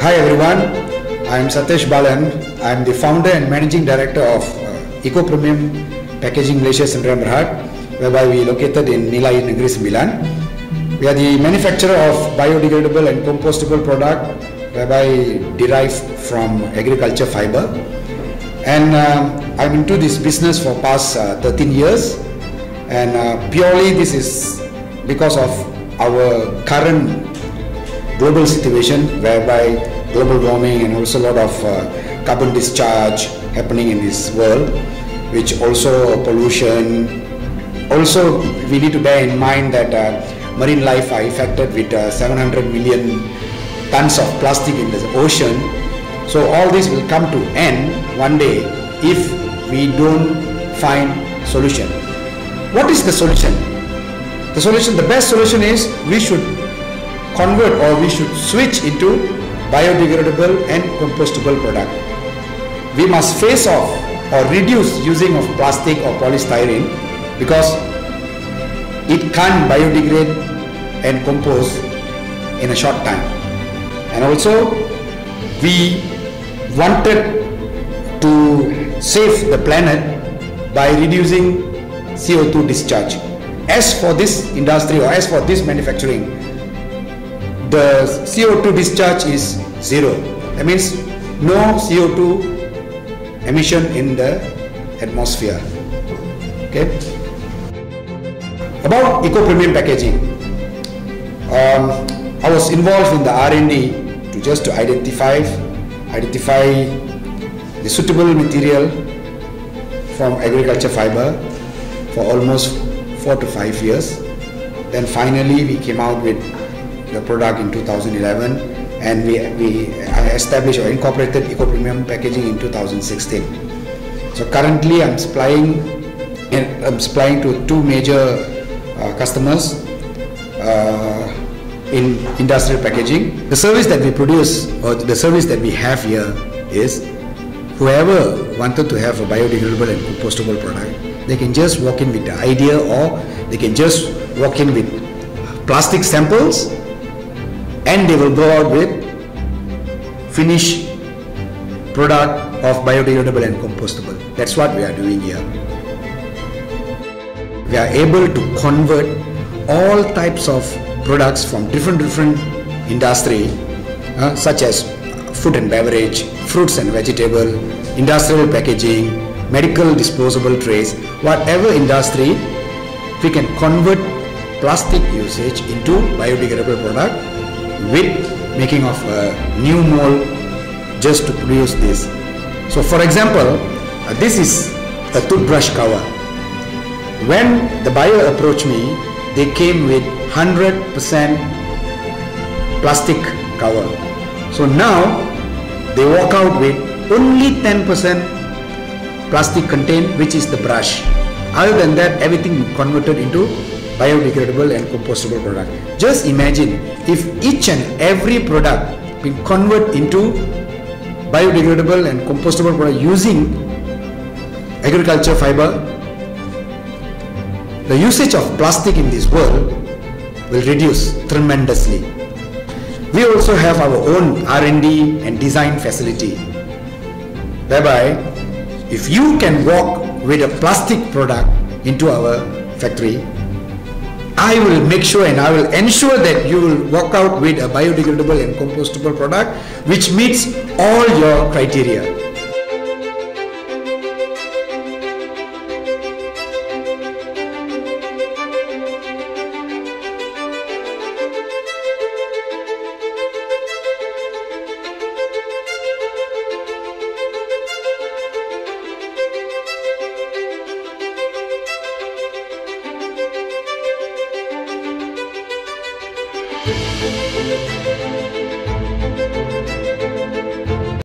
Hi everyone, I am Satesh Balan. I am the founder and managing director of uh, Eco Premium Packaging Malaysia Sdn Berhad, whereby we located in Nilai Negeri Sembilan. We are the manufacturer of biodegradable and compostable product, whereby derived from agriculture fiber. And uh, I'm into this business for past uh, 13 years, and uh, purely this is because of our current global situation whereby global warming and also a lot of uh, carbon discharge happening in this world which also pollution. Also we need to bear in mind that uh, marine life are affected with uh, 700 million tons of plastic in the ocean. So all this will come to end one day if we don't find solution. What is the solution? The solution the best solution is we should convert or we should switch into biodegradable and compostable product. We must face off or reduce using of plastic or polystyrene because it can't biodegrade and compose in a short time. And also we wanted to save the planet by reducing CO2 discharge. As for this industry or as for this manufacturing, the CO2 discharge is zero. That means no CO2 emission in the atmosphere. Okay. About eco premium packaging, um, I was involved in the R&D to just to identify identify the suitable material from agriculture fiber for almost four to five years. Then finally we came out with the product in 2011 and we, we established or incorporated eco premium packaging in 2016 so currently i'm supplying i'm supplying to two major uh, customers uh, in industrial packaging. The service that we produce or the service that we have here is whoever wanted to have a biodegradable and compostable product they can just walk in with the idea or they can just walk in with plastic samples and they will go out with finished product of biodegradable and compostable. That's what we are doing here. We are able to convert all types of products from different different industry uh, such as food and beverage, fruits and vegetable, industrial packaging, medical disposable trays, whatever industry we can convert plastic usage into biodegradable product with making of a new mold just to produce this. So for example, uh, this is a toothbrush cover. When the buyer approached me, they came with 100% plastic cover. So now they walk out with only 10% plastic contained which is the brush. Other than that everything converted into biodegradable and compostable product. Just imagine if each and every product been converted into biodegradable and compostable product using agriculture fiber, the usage of plastic in this world will reduce tremendously. We also have our own R&D and design facility whereby if you can walk with a plastic product into our factory I will make sure and I will ensure that you will walk out with a biodegradable and compostable product which meets all your criteria.